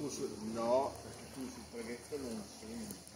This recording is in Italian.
tu su... No, perché tu sul traghetto non segni.